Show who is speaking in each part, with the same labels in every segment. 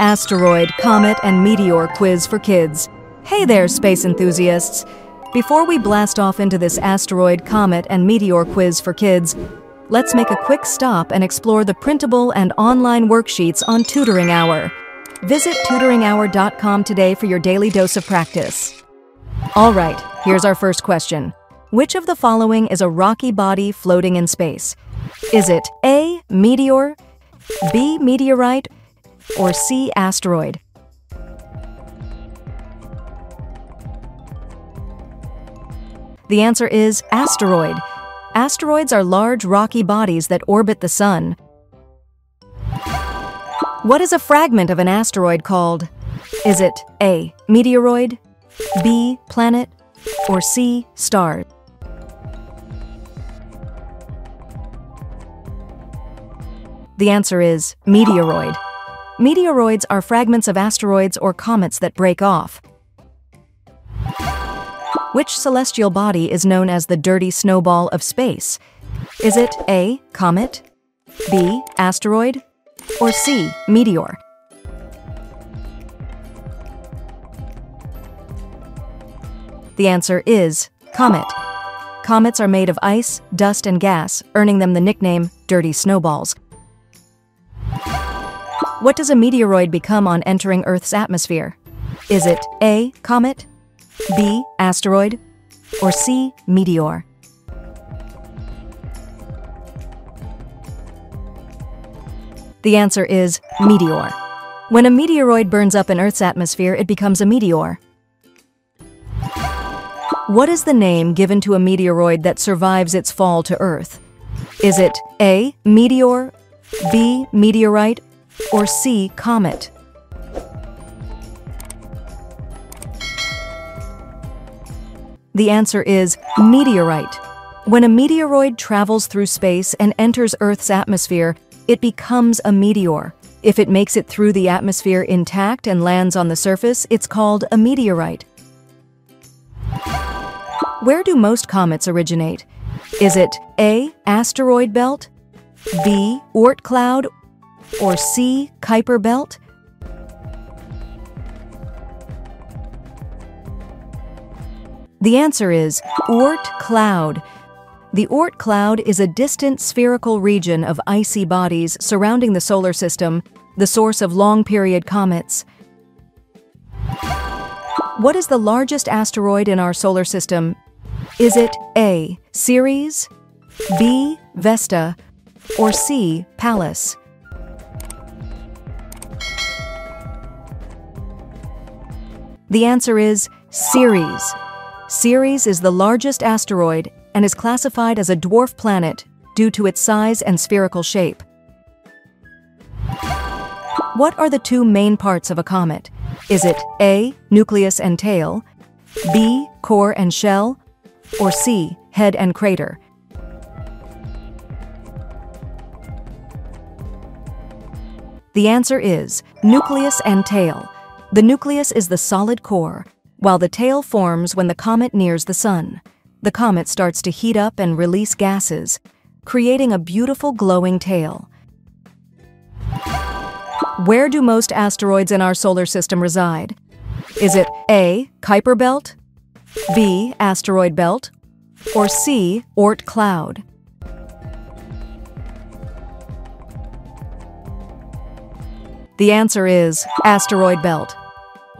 Speaker 1: Asteroid, Comet, and Meteor quiz for kids. Hey there, space enthusiasts! Before we blast off into this asteroid, comet, and meteor quiz for kids, let's make a quick stop and explore the printable and online worksheets on Tutoring Hour. Visit tutoringhour.com today for your daily dose of practice. All right, here's our first question. Which of the following is a rocky body floating in space? Is it A. Meteor, B. Meteorite, or C. Asteroid? The answer is asteroid. Asteroids are large rocky bodies that orbit the Sun. What is a fragment of an asteroid called? Is it A. Meteoroid, B. Planet, or C. Star? The answer is meteoroid. Meteoroids are fragments of asteroids or comets that break off. Which celestial body is known as the dirty snowball of space? Is it A. Comet, B. Asteroid, or C. Meteor? The answer is comet. Comets are made of ice, dust, and gas, earning them the nickname dirty snowballs. What does a meteoroid become on entering Earth's atmosphere? Is it A. Comet, B. Asteroid, or C. Meteor? The answer is meteor. When a meteoroid burns up in Earth's atmosphere, it becomes a meteor. What is the name given to a meteoroid that survives its fall to Earth? Is it A. Meteor, B. Meteorite, or C. Comet? The answer is meteorite. When a meteoroid travels through space and enters Earth's atmosphere, it becomes a meteor. If it makes it through the atmosphere intact and lands on the surface, it's called a meteorite. Where do most comets originate? Is it A. Asteroid belt, B. Oort cloud, or C. Kuiper belt? The answer is Oort cloud. The Oort cloud is a distant spherical region of icy bodies surrounding the solar system, the source of long-period comets. What is the largest asteroid in our solar system? Is it A. Ceres, B. Vesta, or C. Pallas? The answer is Ceres. Ceres is the largest asteroid and is classified as a dwarf planet due to its size and spherical shape. What are the two main parts of a comet? Is it A. Nucleus and tail, B. Core and shell, or C. Head and crater? The answer is nucleus and tail. The nucleus is the solid core, while the tail forms when the comet nears the sun. The comet starts to heat up and release gases, creating a beautiful glowing tail. Where do most asteroids in our solar system reside? Is it A. Kuiper Belt, B. Asteroid Belt, or C. Oort Cloud? The answer is asteroid belt.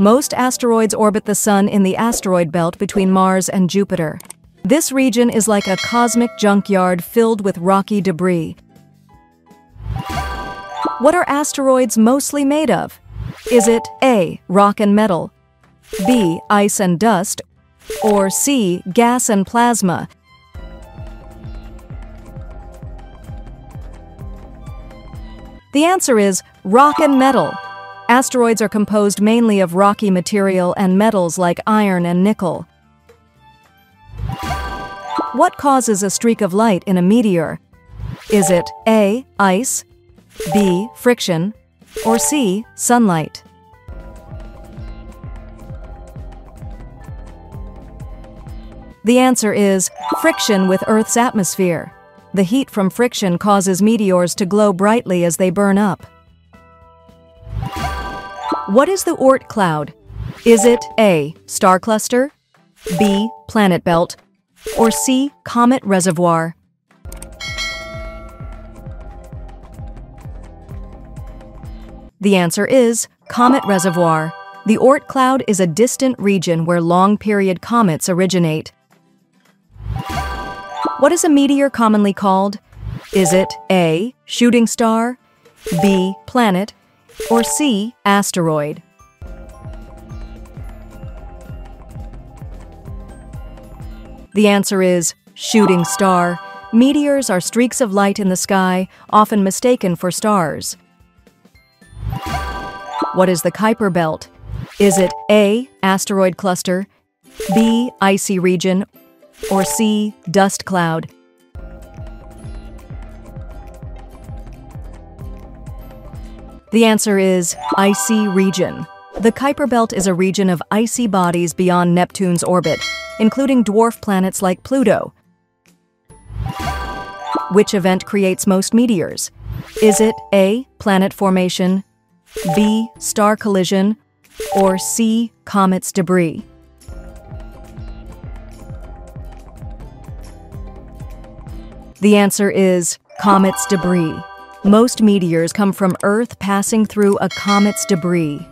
Speaker 1: Most asteroids orbit the Sun in the asteroid belt between Mars and Jupiter. This region is like a cosmic junkyard filled with rocky debris. What are asteroids mostly made of? Is it A. Rock and metal, B. Ice and dust, or C. Gas and plasma? The answer is rock and metal. Asteroids are composed mainly of rocky material and metals like iron and nickel. What causes a streak of light in a meteor? Is it A. Ice, B. Friction, or C. Sunlight? The answer is friction with Earth's atmosphere. The heat from friction causes meteors to glow brightly as they burn up. What is the Oort cloud? Is it A. Star cluster, B. Planet belt, or C. Comet reservoir? The answer is Comet Reservoir. The Oort cloud is a distant region where long-period comets originate. What is a meteor commonly called? Is it A. Shooting star, B. Planet, or C. Asteroid? The answer is shooting star. Meteors are streaks of light in the sky, often mistaken for stars. What is the Kuiper Belt? Is it A. Asteroid cluster, B. Icy region, or C. Dust cloud? The answer is icy region. The Kuiper Belt is a region of icy bodies beyond Neptune's orbit, including dwarf planets like Pluto. Which event creates most meteors? Is it A. Planet formation, B. Star collision, or C. Comet's debris? The answer is comet's debris. Most meteors come from Earth passing through a comet's debris.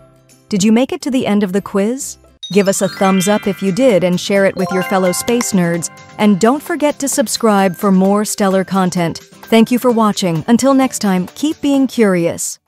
Speaker 1: Did you make it to the end of the quiz? Give us a thumbs up if you did and share it with your fellow space nerds. And don't forget to subscribe for more stellar content. Thank you for watching. Until next time, keep being curious.